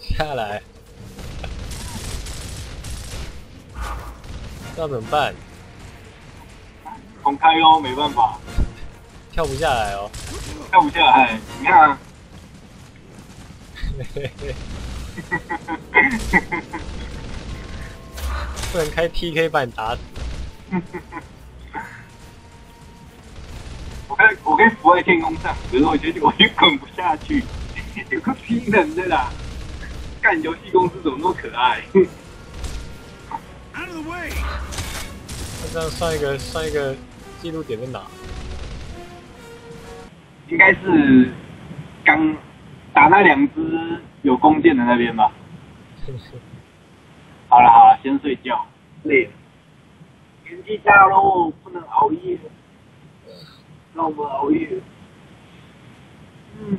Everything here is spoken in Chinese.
下来，这要怎么办？重开哦，没办法，跳不下来哦。跳不下来。你看、啊，不能开 TK 把你打 死。我可以我可以浮在天空上，可是我觉得我就滚不下去，有个逼人的啦。干游戏公司怎么那么可爱？Out of the way! 那这样算一个上一个记录点在哪？应该是刚打那两只有弓箭的那边吧。好了好了，先睡觉，累了。年纪大喽，不能熬夜。让我们熬夜。嗯。